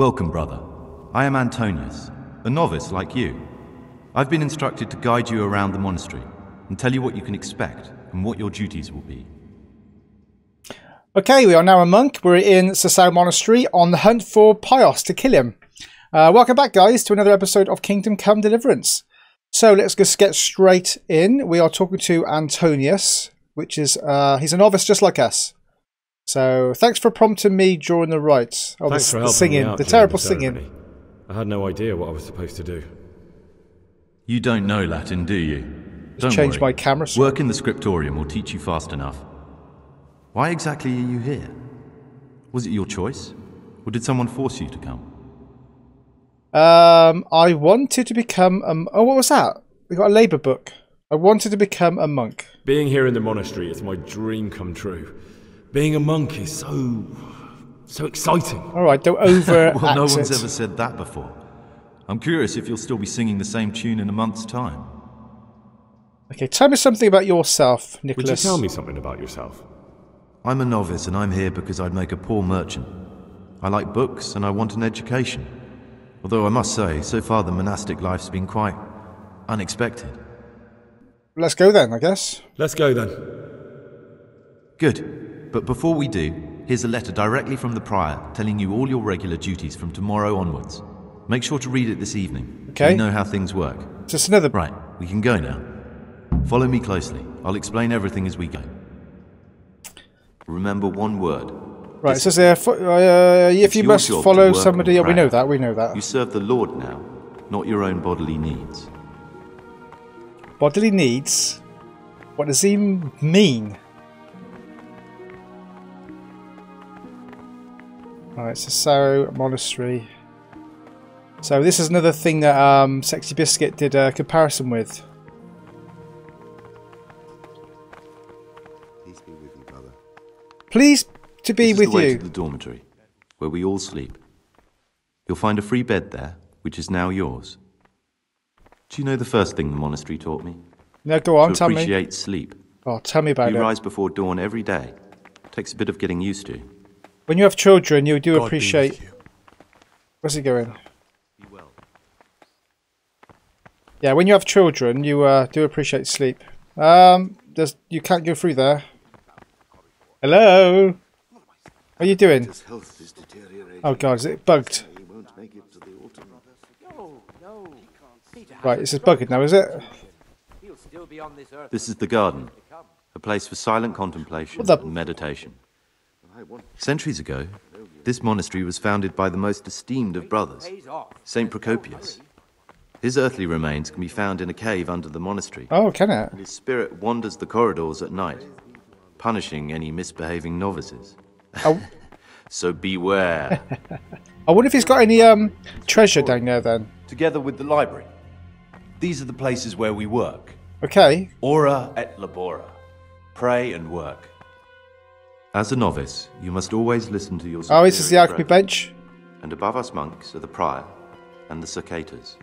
Welcome, brother. I am Antonius, a novice like you. I've been instructed to guide you around the monastery and tell you what you can expect and what your duties will be. Okay, we are now a monk. We're in Sasau Monastery on the hunt for Pious to kill him. Uh, welcome back, guys, to another episode of Kingdom Come Deliverance. So let's just get straight in. We are talking to Antonius, which is uh, he's a novice just like us. So thanks for prompting me during the rites. Oh, Thanks the, for the helping singing, me out the terrible the singing. I had no idea what I was supposed to do. You don't know Latin, do you? Don't change worry. my camera so- Work in the scriptorium will teach you fast enough. Why exactly are you here? Was it your choice? Or did someone force you to come? Um, I wanted to become um. Oh, what was that? We got a labour book. I wanted to become a monk. Being here in the monastery is my dream come true. Being a monk is so. so exciting. All right, don't over. Well, no one's ever said that before. I'm curious if you'll still be singing the same tune in a month's time. Okay, tell me something about yourself, Nicholas. Would you Nicholas. tell me something about yourself? I'm a novice and I'm here because I'd make a poor merchant. I like books and I want an education. Although I must say, so far the monastic life's been quite unexpected. Let's go then, I guess. Let's go then. Good. But before we do, here's a letter directly from the prior telling you all your regular duties from tomorrow onwards. Make sure to read it this evening. Okay. You know how things work. Just another. Right, we can go now. Follow me closely. I'll explain everything as we go. Remember one word. Right, it says there, uh, if you must follow somebody. Yeah, we know that. We know that. You serve the Lord now, not your own bodily needs. Bodily needs. What does he mean? Right, so Sasau Monastery. So this is another thing that um, Sexy Biscuit did a comparison with. Please be with you, brother. Pleased to be with the way you. to the dormitory, where we all sleep. You'll find a free bed there, which is now yours. Do you know the first thing the monastery taught me? No, go on, to tell me. appreciate sleep. Oh, tell me about You it. You rise before dawn every day. Takes a bit of getting used to. When you have children, you do God appreciate. you. Where's he going? Yeah, when you have children, you uh, do appreciate sleep. Um, there's you can't go through there. Hello. What are you doing? His health is deteriorating. Oh God, is it bugged? He won't make it to the autumn. Right, this is bugged now, is it? He'll still be on this is the garden, a place for silent contemplation and meditation. Centuries ago, this monastery was founded by the most esteemed of brothers, Saint Procopius. His earthly remains can be found in a cave under the monastery. Oh, can it? His spirit wanders the corridors at night, punishing any misbehaving novices. Oh, So beware. I wonder if he's got any um treasure down there then. Together with the library. These are the places where we work. Okay. Ora et labora. Pray and work. As a novice, you must always listen to your Oh, this is the alchemy bench. And above us monks are the prior and the circators,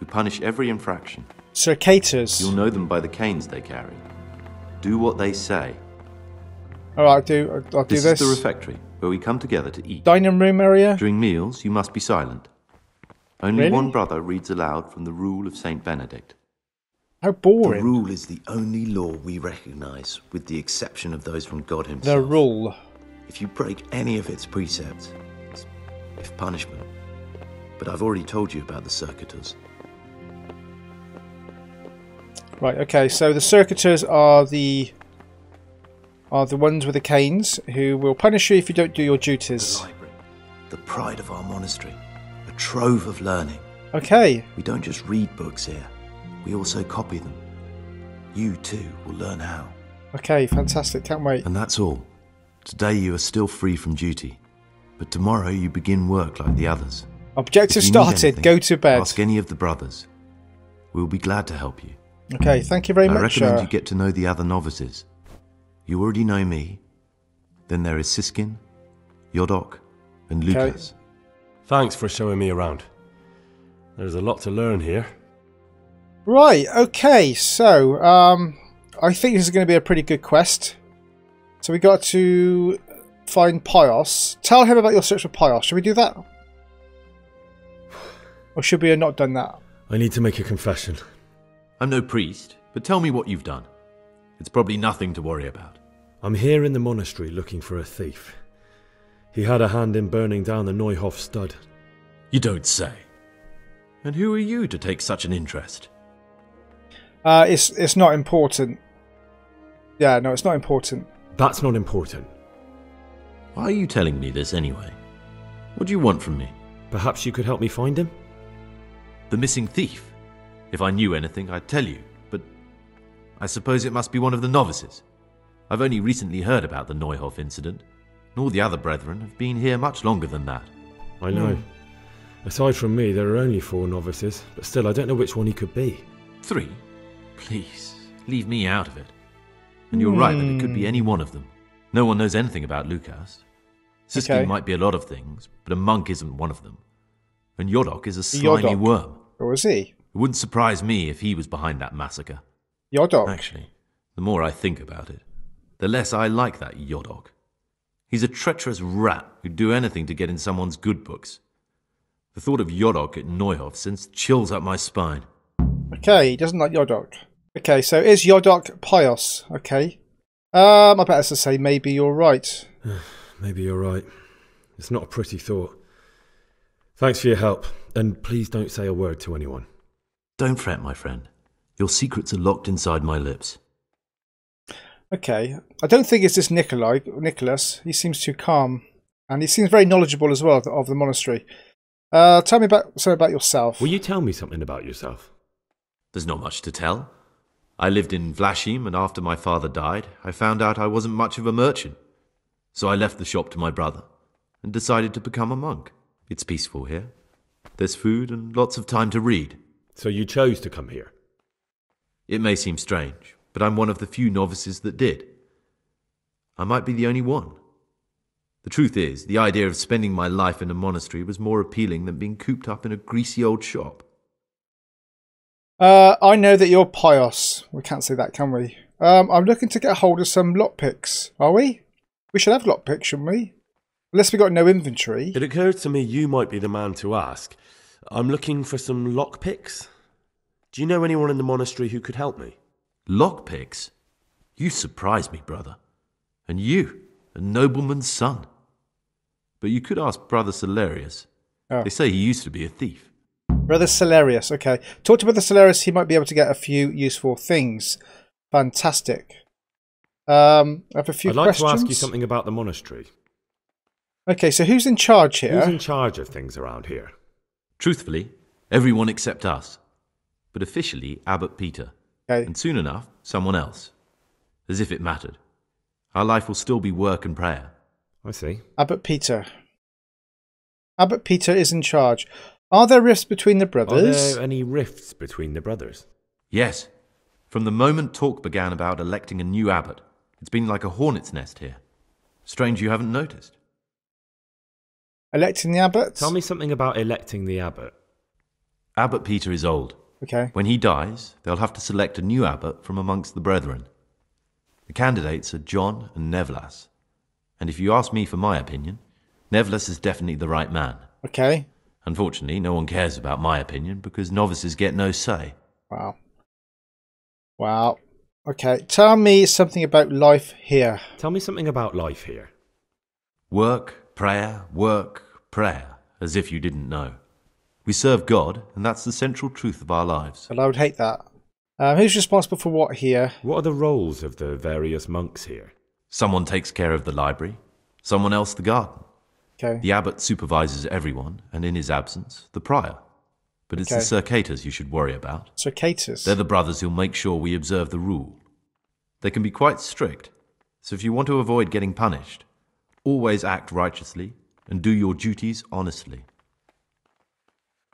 who punish every infraction. Circators. You'll know them by the canes they carry. Do what they say. All right, I'll do. I'll do This, this. is the refectory, where we come together to eat. Dining room area. During meals, you must be silent. Only Really? one brother reads aloud from the rule of Saint Benedict. How The rule is the only law we recognize, with the exception of those from God himself. The rule. If you break any of its precepts, it's it's punishment. But I've already told you about the circators. Right. Okay. So the circators are the are the ones with the canes who will punish you if you don't do your duties. The library, the pride of our monastery, a trove of learning. Okay. We don't just read books here, we also copy them. You too will learn how. Okay. Fantastic. Can't wait. And that's all. Today you are still free from duty, but tomorrow you begin work like the others. Objective If you need started. anything, Go to bed. Ask any of the brothers. We'll be glad to help you. Okay. Thank you very I much. I recommend uh, you get to know the other novices. You already know me. Then there is Siskin, Yodok, and Okay. Lucas. Thanks for showing me around. There's a lot to learn here. Right. Okay. So um, I think this is going to be a pretty good quest. So we got to find Pious. Tell him about your search for Pious. Should we do that? Or should we have not done that? I need to make a confession. I'm no priest, but tell me what you've done. It's probably nothing to worry about. I'm here in the monastery looking for a thief. He had a hand in burning down the Neuhof stud. You don't say. And who are you to take such an interest? Uh, it's it's not important. Yeah, no, it's not important. That's not important. Why are you telling me this anyway? What do you want from me? Perhaps you could help me find him? The missing thief? If I knew anything, I'd tell you, but I suppose it must be one of the novices. I've only recently heard about the Neuhof incident, and all the other brethren have been here much longer than that. I know. Aside from me, there are only four novices, but still, I don't know which one he could be. Three? Please, leave me out of it. And you're right that it could be any one of them. No one knows anything about Lukas. Siskin Okay. might be a lot of things, but a monk isn't one of them. And Yodok is a slimy Yodok. worm. Or is he? It wouldn't surprise me if he was behind that massacre. Yodok. Actually, the more I think about it, the less I like that Yodok. He's a treacherous rat who'd do anything to get in someone's good books. The thought of Yodok at Neuhof sends chills up my spine. Okay, he doesn't like Yodok. Okay, so is Yodok pious? Okay. Um, I better to say maybe you're right. Maybe you're right. It's not a pretty thought. Thanks for your help, and please don't say a word to anyone. Don't fret, my friend. Your secrets are locked inside my lips. Okay, I don't think it's this Nikolai, Nicholas. He seems too calm, and he seems very knowledgeable as well of the, of the monastery. Uh, tell me about something about yourself. Will you tell me something about yourself? There's not much to tell. I lived in Vlashim, and after my father died, I found out I wasn't much of a merchant. So I left the shop to my brother and decided to become a monk. It's peaceful here. There's food and lots of time to read. So you chose to come here. It may seem strange, but I'm one of the few novices that did. I might be the only one. The truth is, the idea of spending my life in a monastery was more appealing than being cooped up in a greasy old shop. Uh, I know that you're pious. We can't say that, can we? Um, I'm looking to get hold of some lockpicks. Are we? We should have lockpicks, shouldn't we? Unless we've got no inventory. It occurred to me you might be the man to ask. I'm looking for some lockpicks. Do you know anyone in the monastery who could help me? Lockpicks? You surprise me, brother. And you, a nobleman's son. But you could ask Brother Solarius. Oh. They say he used to be a thief. Brother Solarius. Okay. Talk to Brother Solarius. He might be able to get a few useful things. Fantastic. Um, I have a few questions. I'd like questions. to ask you something about the monastery. Okay, so who's in charge here? Who's in charge of things around here? Truthfully, everyone except us. But officially, Abbot Peter. Okay. And soon enough, someone else. As if it mattered. Our life will still be work and prayer. I see. Abbot Peter. Abbot Peter is in charge. Are there rifts between the brothers? Are there any rifts between the brothers? Yes, from the moment talk began about electing a new abbot, it's been like a hornet's nest here. Strange you haven't noticed. Electing the abbot? Tell me something about electing the abbot. Abbot Peter is old. Okay. When he dies, they'll have to select a new abbot from amongst the brethren. The candidates are John and Nevlas. And if you ask me for my opinion, Nevlas is definitely the right man. Okay. Unfortunately, no one cares about my opinion because novices get no say. Wow. Wow. Okay. Tell me something about life here. Tell me something about life here. Work, prayer, work, prayer, as if you didn't know. We serve God, and that's the central truth of our lives. Well, I would hate that. Um, who's responsible for what here? What are the roles of the various monks here? Someone takes care of the library, someone else the garden. Okay. The abbot supervises everyone, and in his absence, the prior. But it's Okay. the circators you should worry about. Circatus. They're the brothers who'll make sure we observe the rule. They can be quite strict, so if you want to avoid getting punished, always act righteously and do your duties honestly.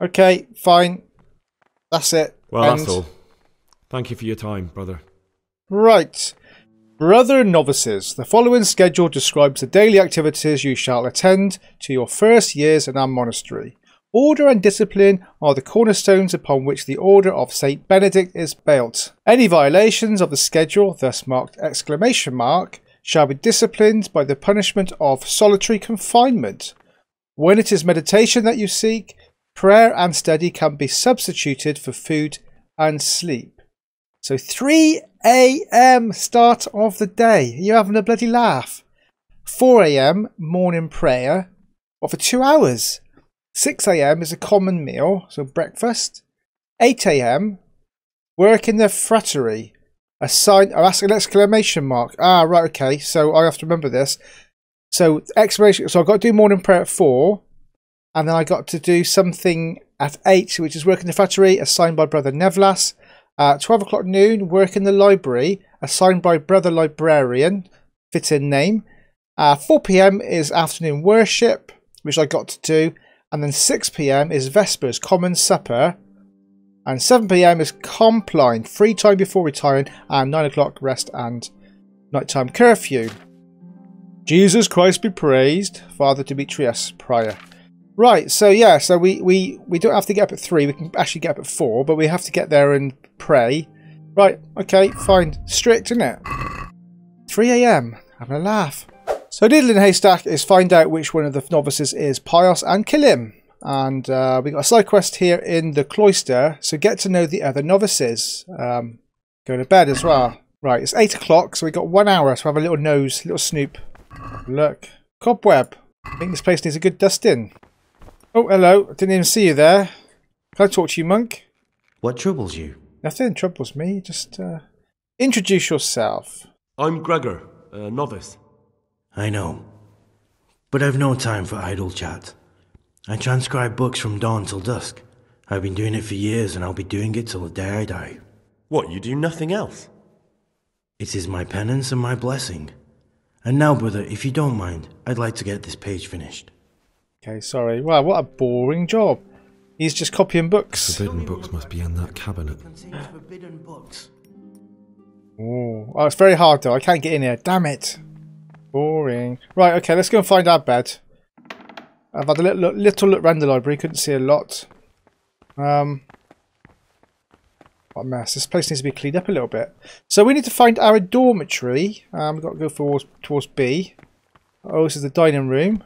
Okay, fine. That's it. Well, End. that's all. Thank you for your time, brother. Right. Brother novices, the following schedule describes the daily activities you shall attend to your first years in our monastery. Order and discipline are the cornerstones upon which the order of Saint Benedict is built. Any violations of the schedule, thus marked exclamation mark, shall be disciplined by the punishment of solitary confinement. When it is meditation that you seek, Prayer and study can be substituted for food and sleep. So 3 a.m. start of the day. You're having a bloody laugh. 4 a.m. morning prayer. What for two hours? 6 a.m. is a common meal, so breakfast. 8 a.m. work in the frattery. A sign, oh, that's an exclamation mark. Ah, right, okay. So I have to remember this. So exclamation. So I've got to do morning prayer at four, and then I got to do something at eight, which is work in the factory, assigned by brother Nevlas. Uh, 12 o'clock noon, work in the library, assigned by brother librarian, fit in name. Uh, 4 p.m. is afternoon worship, which I got to do, and then 6 p.m. is vespers, common supper, and 7 p.m. is compline, free time before retiring, and 9 o'clock rest and nighttime curfew. Jesus Christ be praised, Father Demetrius Prior. Right, so yeah, so we, we, we don't have to get up at 3, we can actually get up at 4, but we have to get there and pray. Right, okay, fine. Strict, isn't it? 3am, having a laugh. So in Haystack is find out which one of the novices is Pious and kill him. And uh, we got a side quest here in the cloister, so get to know the other novices. Um, go to bed as well. Right, it's 8 o'clock, so we got one hour to have a little nose, little snoop. Look, cobweb. I think this place needs a good dusting. Oh, hello. Didn't even see you there. Can I talk to you, monk? What troubles you? Nothing troubles me. Just uh, introduce yourself. I'm Gregor, a novice. I know. But I've no time for idle chat. I transcribe books from dawn till dusk. I've been doing it for years and I'll be doing it till the day I die. What, you do nothing else? It is my penance and my blessing. And now, brother, if you don't mind, I'd like to get this page finished. Okay, sorry. Wow, what a boring job. He's just copying books. Forbidden books must be in that cabinet. Forbidden books. Ooh. Oh, it's very hard though. I can't get in here. Damn it. Boring. Right, okay, let's go and find our bed. I've had a little look, little look around the library. Couldn't see a lot. Um, what a mess. This place needs to be cleaned up a little bit. So we need to find our dormitory. Um, we've got to go towards, towards B. Oh, this is the dining room.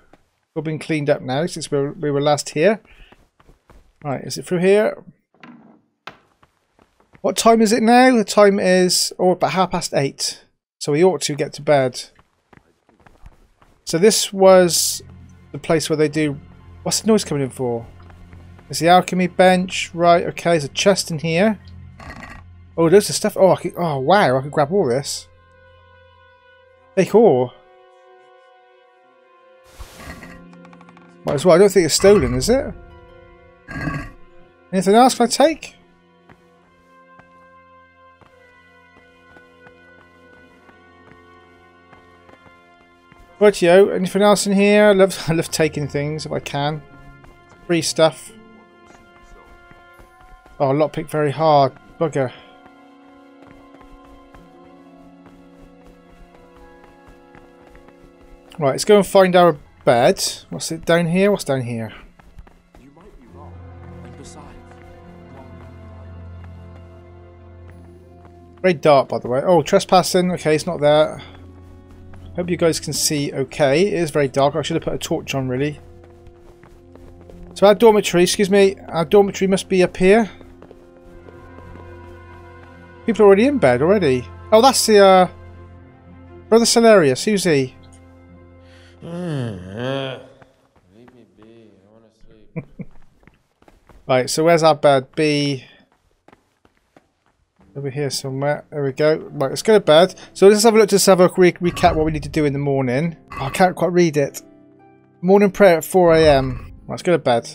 All been cleaned up now since we were, we were last here. Right, is it through here? What time is it now? The time is oh, about half past eight. So we ought to get to bed. So this was the place where they do... What's the noise coming in for? Is the alchemy bench. Right, okay, there's a chest in here. Oh, there's the stuff. Oh, I could, oh wow, I can grab all this. Take all. Might as well. I don't think it's stolen, is it? Anything else can I take? But yo, anything else in here? I love, I love taking things if I can. Free stuff. Oh, lockpick very hard. Bugger. Right, let's go and find our bed. What's it down here? What's down here? Very dark, by the way. Oh, trespassing. Okay, it's not there. Hope you guys can see okay. It is very dark. I should have put a torch on, really. So our dormitory, excuse me, our dormitory must be up here. People are already in bed already. Oh, that's the, uh... Brother Celerius. Who's he? Right, so where's our bed? B... Over here somewhere. There we go. Right, let's go to bed. So let's have a look. Just have a re recap what we need to do in the morning. Oh, I can't quite read it. Morning prayer at 4 a.m. Let's go to bed.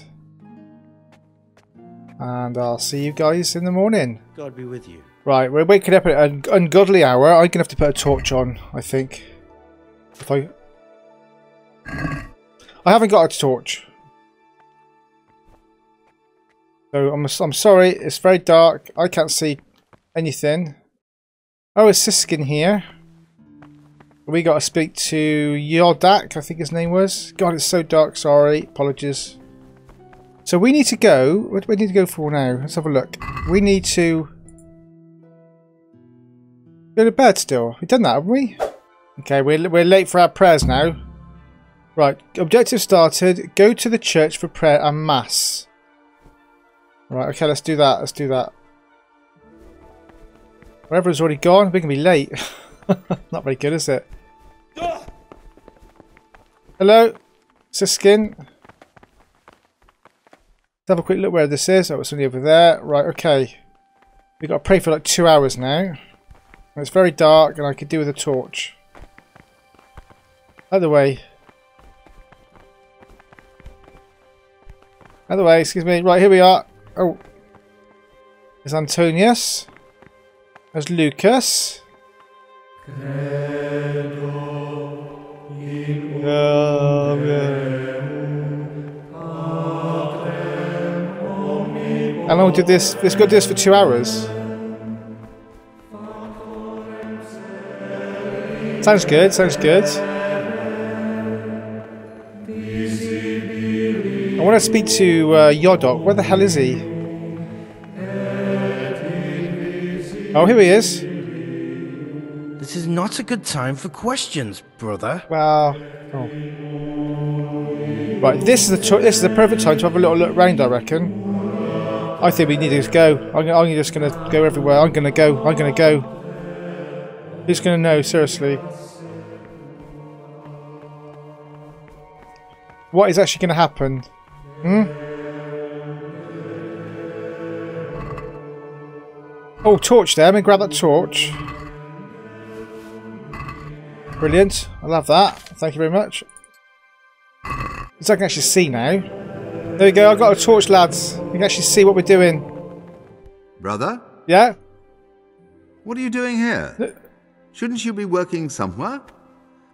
And I'll see you guys in the morning. God be with you. Right, we're waking up at an ungodly hour. I'm gonna have to put a torch on. I think. If I, I haven't got a torch. So I'm I'm sorry. It's very dark. I can't see anything. Oh, is Siskin here? We got to speak to Yodak, I think his name was. God, it's so dark. Sorry, apologies. So we need to go. What do we need to go for now? Let's have a look. We need to go to bed still. We've done that, haven't we? Okay, we're, we're late for our prayers now. Right, objective started. Go to the church for prayer and mass. Right, okay, let's do that. Let's do that. Wherever's already gone, we're going to be late. Not very good, is it? Hello? Siskin? Let's have a quick look where this is. Oh, it's only over there. Right, okay. We've got to pray for like two hours now. It's very dark and I could do with a torch. Other way. Other way, excuse me. Right, here we are. Oh. There's Antonius. There's Lucas. How long did this? This got this for two hours. Sounds good. Sounds good. I want to speak to uh, Yodok. Where the hell is he? Oh, here he is. This is not a good time for questions, brother. Well, oh. right. This is the cho- this is the perfect time to have a little look round. I reckon. I think we need to just go. I'm, I'm just gonna go everywhere. I'm gonna go. I'm gonna go. Who's gonna know? Seriously. What is actually gonna happen? Hmm. Oh, torch there. Let me grab that torch. Brilliant. I love that. Thank you very much. So I can actually see now. There we go. I've got a torch, lads. You can actually see what we're doing. Brother, Yeah? what are you doing here? Shouldn't you be working somewhere?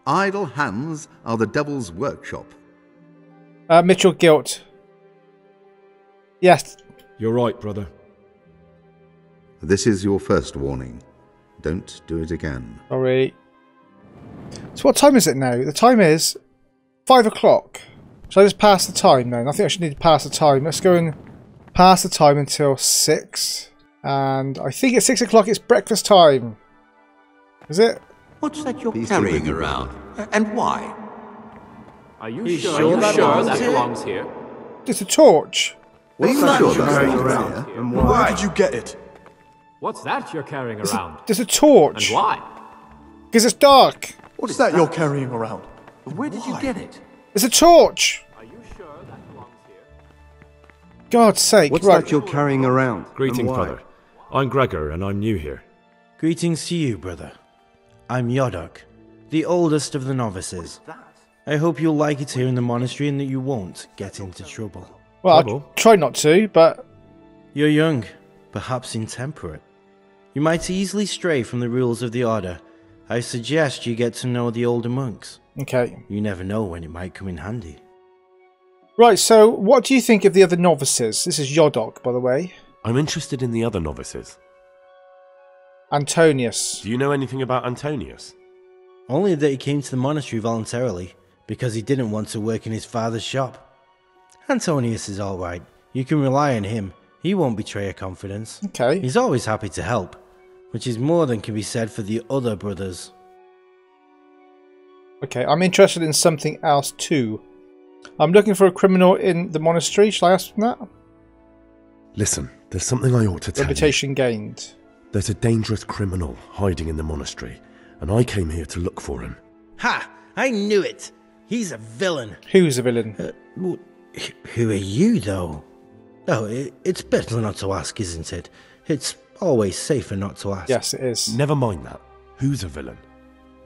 Idle hands are the devil's workshop. Uh, Mitchell Guilt. Yes. You're right, brother. This is your first warning. Don't do it again. Sorry. So what time is it now? The time is five o'clock. Shall I just pass the time then? I think I should need to pass the time. Let's go and pass the time until six. And I think at six o'clock it's breakfast time. Is it? What's that you're Peace carrying around? And why? Are you, You sure, sure you that sure belongs that here? belongs here? Just a torch. Are you sure that's not here? Why did you get it? What's that you're carrying around? There's a torch. And why? Because it's dark. What's that you're carrying around? Where did you get it? It's a torch. Are you sure that belongs here? God's sake. What's right. that you're carrying around? and Greetings, brother. I'm Gregor, and I'm new here. Greetings to you, brother. I'm Yodok, the oldest of the novices. I hope you'll like it here in the monastery and that you won't get into trouble. well, I'll try not to, but You're young, perhaps intemperate. You might easily stray from the rules of the order. I suggest you get to know the older monks. okay. You never know when it might come in handy. Right, so what do you think of the other novices? This is Yodok, by the way. I'm interested in the other novices. Antonius. Do you know anything about Antonius? Only that he came to the monastery voluntarily, because he didn't want to work in his father's shop. Antonius is alright. You can rely on him. He won't betray your confidence. Okay. He's always happy to help, which is more than can be said for the other brothers. Okay, I'm interested in something else too. I'm looking for a criminal in the monastery. Shall I ask them that? Listen, there's something I ought to tell you. Reputation gained. There's a dangerous criminal hiding in the monastery, and I came here to look for him. Ha! I knew it! He's a villain. Who's a villain? Uh, who are you, though? Oh, i it's better not to ask, isn't it? It's always safer not to ask. yes, it is. Never mind that. Who's a villain?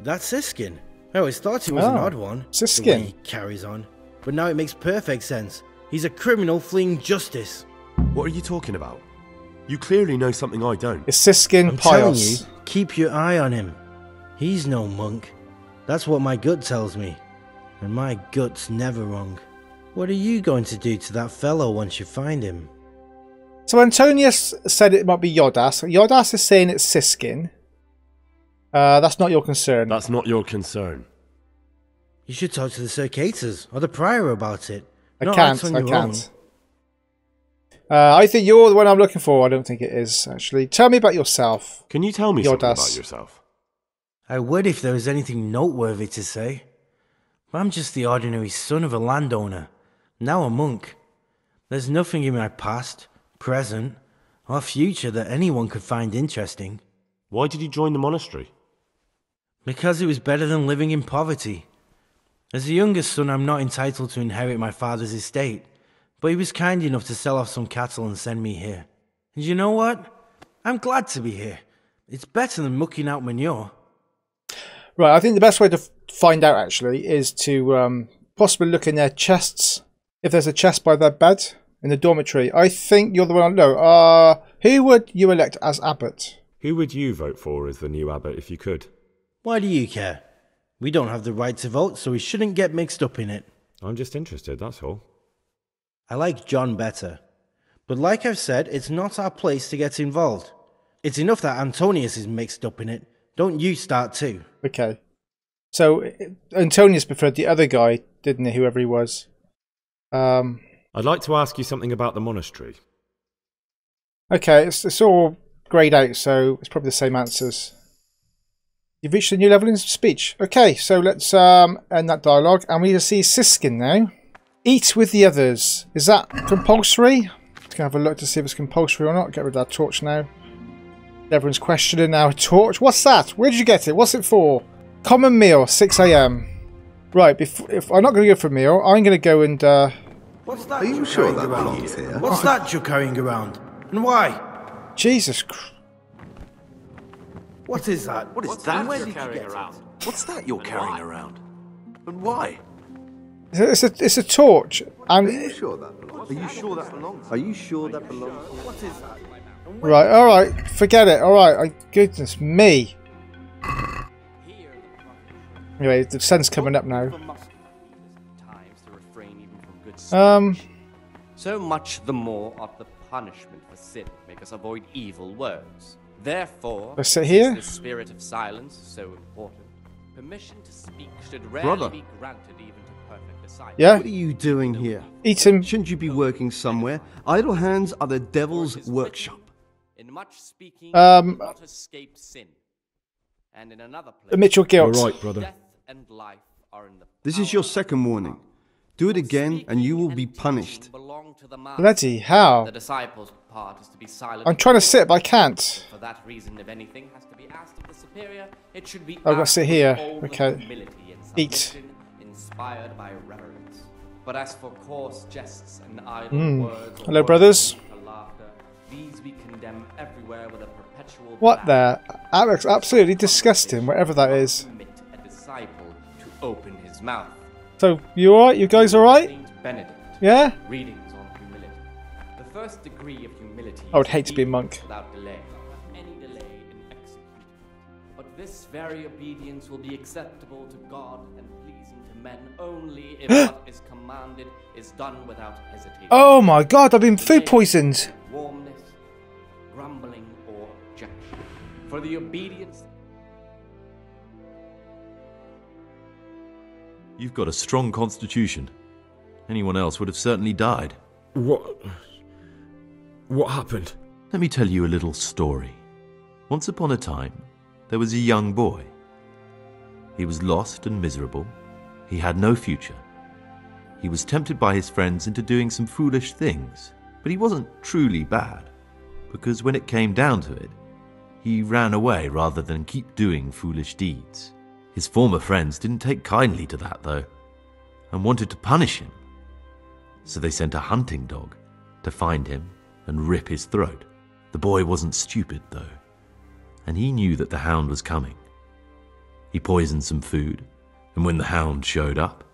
That's Siskin. I always thought he was an Oh, odd one. Siskin. The way he carries on. But now it makes perfect sense. He's a criminal fleeing justice. What are you talking about? You clearly know something I don't. It's Siskin I'm telling you, keep your eye on him. He's no monk. That's what my gut tells me. And my gut's never wrong. What are you going to do to that fellow once you find him? So Antonius said it might be Yodas. Yodas is saying it's Siskin. Uh, that's not your concern. That's not your concern. You should talk to the Circators or the Prior about it. I Not can't. I can't. Uh, I think you're the one I'm looking for. I don't think it is actually. Tell me about yourself. Can you tell me Your something about yourself? I would if there was anything noteworthy to say. But I'm just the ordinary son of a landowner, now a monk. There's nothing in my past, present, or future that anyone could find interesting. Why did you join the monastery? Because it was better than living in poverty. As the youngest son, I'm not entitled to inherit my father's estate, but he was kind enough to sell off some cattle and send me here. And you know what? I'm glad to be here. It's better than mucking out manure. Right, I think the best way to f- find out actually is to um, possibly look in their chests. If there's a chest by their bed in the dormitory, I think you're the one. No, uh, who would you elect as abbot? Who would you vote for as the new abbot if you could? Why do you care? We don't have the right to vote, so we shouldn't get mixed up in it. I'm just interested, that's all. I like John better. But like I've said, it's not our place to get involved. It's enough that Antonius is mixed up in it. Don't you start too. Okay. So Antonius preferred the other guy, didn't he? Whoever he was. Um, I'd like to ask you something about the monastery. okay, it's, it's all grayed out, so it's probably the same answers. You've reached a new level in speech. Okay, so let's um, end that dialogue, and we need to see Siskin now. Eat with the others. Is that compulsory? Let's go have a look to see if it's compulsory or not. Get rid of that torch now. Everyone's questioning now. A torch? What's that? Where did you get it? What's it for? Common meal, 6 a.m. Right, before, if I'm not going to go for a meal, I'm going to go and uh, What's that Are you sure carrying that around? belongs here? What's that you're carrying around? And why? Jesus Christ. What is that? What is What's that? that you're carrying around? What's that you're carrying around? And why? It's a, it's a torch. Are And you sure that belongs? Are you sure that belongs? Are you sure that belongs? What is that? right, all right, forget it. All right, I, goodness me. Anyway, the sun's coming up now. Um, So much the more of the punishment for sin make us avoid evil words. Therefore, Let's sit here. is the spirit of silence so important. Permission to speak should rarely Brother. be granted even to perfect disciples. yeah, What are you doing here? eat him. Shouldn't you be working somewhere? Idle hands are the devil's workshop. In much speaking, Um, not escape sin. And in another place, Admit your guilt. All right, brother. death and life are in the This is your second warning. Do it again and you will be punished. belong to. Bloody hell. The disciples' part is to be silent. I'm trying to sit, but I can't. For that reason, if anything has to be asked of the superior, it should be I've got to sit here. Okay. Eat. Inspired by reverence. But as for coarse jests and idle Mm. words, Hello, brothers. laughter, these we condemn everywhere with a perpetual What ban. the? That looks absolutely disgusting, whatever that is. Permit a disciple to open his mouth. So, you alright? You guys alright? Benedict. Yeah? Readings on humility. The first degree of humility. I would hate to be a monk. Without delay. Any delay in executing. But this very obedience will be acceptable to God and pleasing to men only if what is commanded is done without hesitation. Oh my god, I've been food poisoned. Warmness, grumbling, or objection. For the obedience You've got a strong constitution. Anyone else would have certainly died. What? What happened? Let me tell you a little story. Once upon a time, there was a young boy. He was lost and miserable. He had no future. He was tempted by his friends into doing some foolish things, but he wasn't truly bad, because when it came down to it, he ran away rather than keep doing foolish deeds. His former friends didn't take kindly to that, though, and wanted to punish him. So they sent a hunting dog to find him and rip his throat. The boy wasn't stupid, though, and he knew that the hound was coming. He poisoned some food, and when the hound showed up,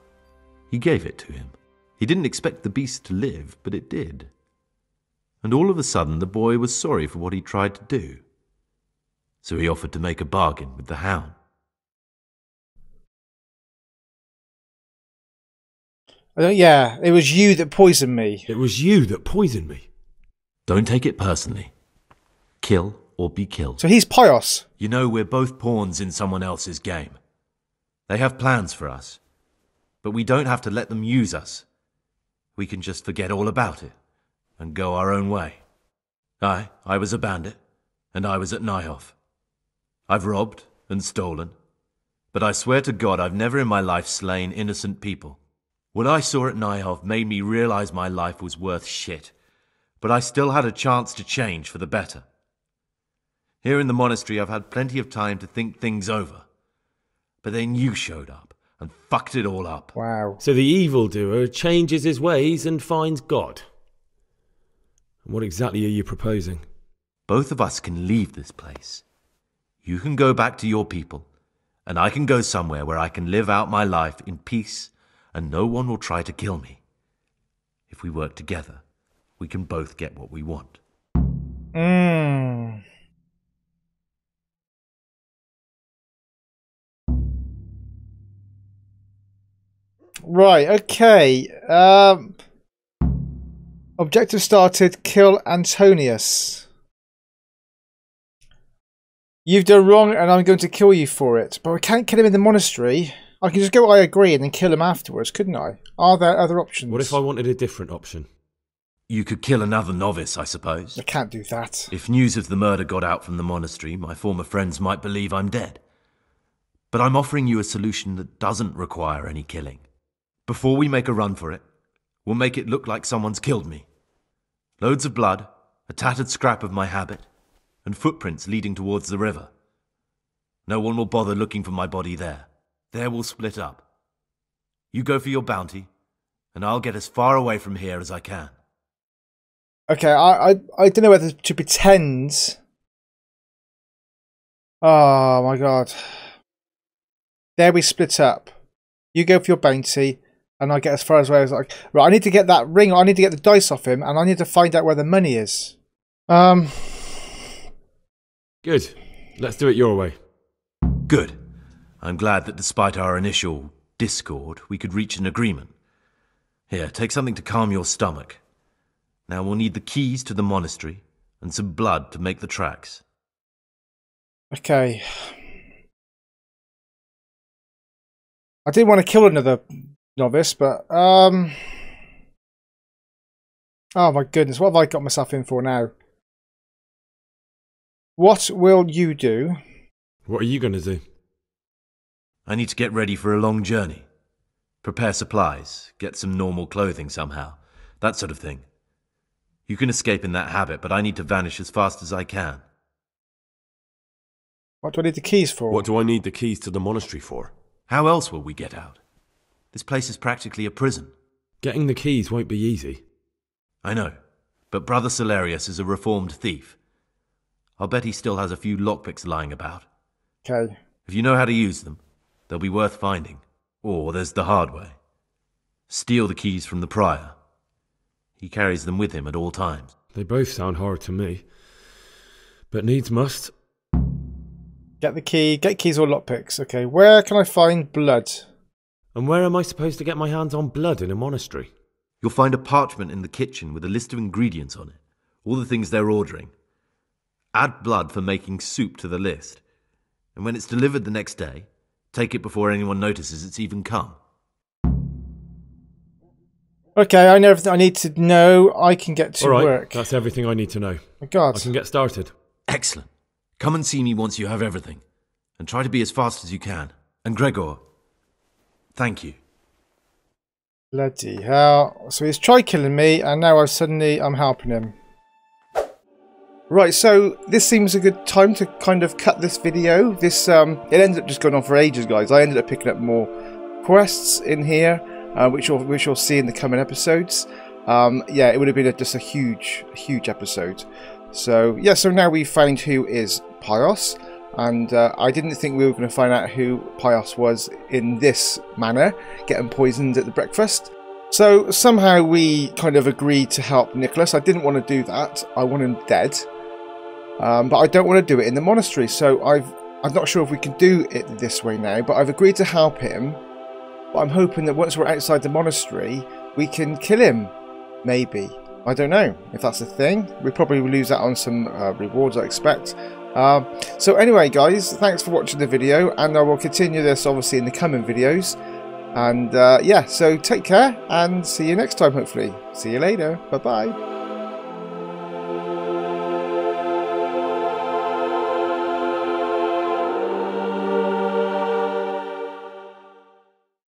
he gave it to him. He didn't expect the beast to live, but it did. And all of a sudden, the boy was sorry for what he tried to do. So he offered to make a bargain with the hound. Yeah, it was you that poisoned me. It was you that poisoned me. Don't take it personally. Kill or be killed. So he's Pious. You know, we're both pawns in someone else's game. They have plans for us, but we don't have to let them use us. We can just forget all about it and go our own way. Aye, I was a bandit, and I was at Neuhof. I've robbed and stolen, but I swear to God I've never in my life slain innocent people. What I saw at Neuhof made me realize my life was worth shit. but I still had a chance to change for the better. Here in the monastery, I've had plenty of time to think things over. But then you showed up and fucked it all up. Wow. So the evildoer changes his ways and finds God. And what exactly are you proposing? Both of us can leave this place. You can go back to your people, and I can go somewhere where I can live out my life in peace and no one will try to kill me. If we work together, we can both get what we want. Mm. Right, okay. Um, objective started kill Antonius. You've done wrong and I'm going to kill you for it. But I can't kill him in the monastery. I can just go, I agree, and then kill him afterwards, couldn't I? Are there other options? What if I wanted a different option? You could kill another novice, I suppose. I can't do that. If news of the murder got out from the monastery, my former friends might believe I'm dead. But I'm offering you a solution that doesn't require any killing. Before we make a run for it, we'll make it look like someone's killed me. Loads of blood, a tattered scrap of my habit, and footprints leading towards the river. No one will bother looking for my body there. There we'll split up. You go for your bounty, and I'll get as far away from here as I can. Okay, I, I, I don't know whether to pretend. Oh my god. There we split up. You go for your bounty, and I get as far as away as like. Right, I need to get that ring. I need to get the dice off him, and I need to find out where the money is. Um. Good. Let's do it your way. Good. I'm glad that despite our initial discord, we could reach an agreement. Here, take something to calm your stomach. Now we'll need the keys to the monastery and some blood to make the tracks. Okay. I did want to kill another novice, but um. Oh my goodness, what have I got myself in for now? What will you do? What are you going to do? I need to get ready for a long journey. Prepare supplies, get some normal clothing somehow, that sort of thing. You can escape in that habit, but I need to vanish as fast as I can. What do I need the keys for? What do I need the keys to the monastery for? How else will we get out? This place is practically a prison. Getting the keys won't be easy. I know, but Brother Solarius is a reformed thief. I'll bet he still has a few lockpicks lying about. Okay. If you know how to use them, they'll be worth finding. Or there's the hard way. Steal the keys from the prior. He carries them with him at all times. They both sound hard to me. But needs must. Get the key, get keys or lockpicks. Okay, where can I find blood? And where am I supposed to get my hands on blood in a monastery? You'll find a parchment in the kitchen with a list of ingredients on it, all the things they're ordering. Add blood for making soup to the list, and when it's delivered the next day, take it before anyone notices it's even come. Okay, I know everything I need to know. I can get to All right, work. that's everything I need to know. My God. I can get started. Excellent. Come and see me once you have everything, and try to be as fast as you can. And Gregor, thank you. Bloody hell. So he's tried killing me, and now I've suddenly I'm helping him. Right, so this seems a good time to kind of cut this video. This um, it ends up just going on for ages, guys. I ended up picking up more quests in here, uh, which you'll which you'll see in the coming episodes. Um, yeah, it would have been a, just a huge, huge episode. So yeah, so now we've found who is Pious. and uh, I didn't think we were going to find out who Pious was in this manner, getting poisoned at the breakfast. So somehow we kind of agreed to help Nicholas. I didn't want to do that. I want him dead. Um, but I don't want to do it in the monastery. So I've I'm not sure if we can do it this way now, but I've agreed to help him. But I'm hoping that once we're outside the monastery, we can kill him. Maybe. I don't know if that's a thing. We probably will lose out on some uh, rewards, I expect. Um, so anyway, guys, thanks for watching the video, and I will continue this obviously in the coming videos. And uh, yeah, so take care, and see you next time, hopefully. See you later. Bye bye.